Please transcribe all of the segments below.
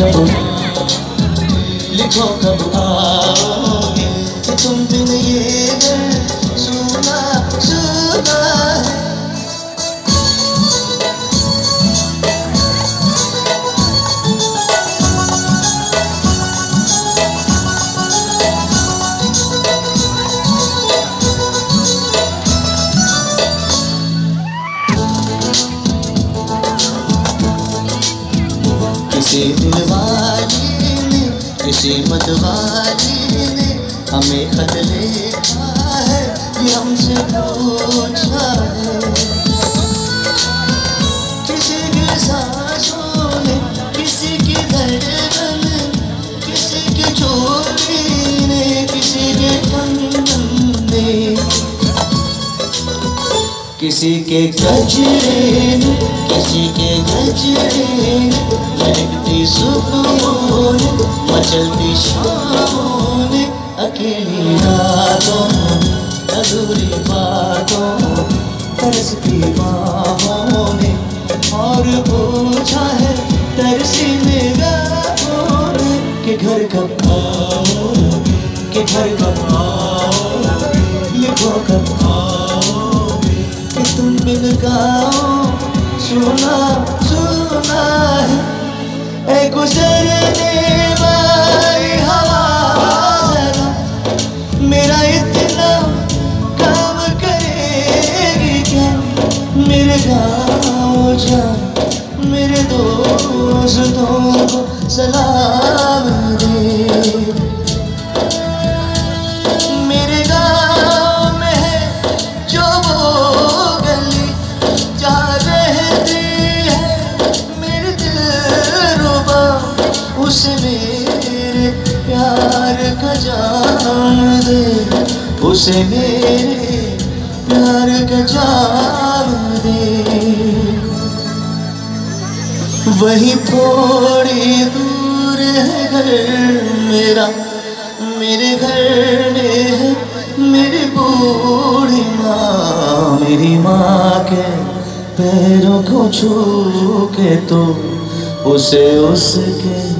कब लिखो कब आओगे तुम बिन ये सुना सुना किसी दिलवाली ने किसी मतवाली ने हमें खत लिखा है, ये हमसे पूछा है। किसी के सांसों किसी के गजरे किसी के गजरे महकती सुकून, मचलती शामों, अकेली रातों अधूरी बातों, तरसती बाहों ने और पूछा है तरसी निगाहों ने कि घर कब आओ कि घर कब गाओ सुना सुना है। ए गुजरने वाली हवा जरा मेरा इतना काम करेगी क्या? मेरे गाँव जा, मेरे दोस्तों को सलाम मेरे प्यार का जान दे। उसे मेरे प्यार का जान दे। वही थोड़ी दूर है घर मेरा, मेरे घर में है मेरी बूढ़ी माँ। मेरी माँ के पैरों को छू के तो उसे उसके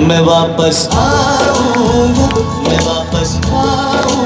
मैं वापस आऊँ मैं वापस आऊँगा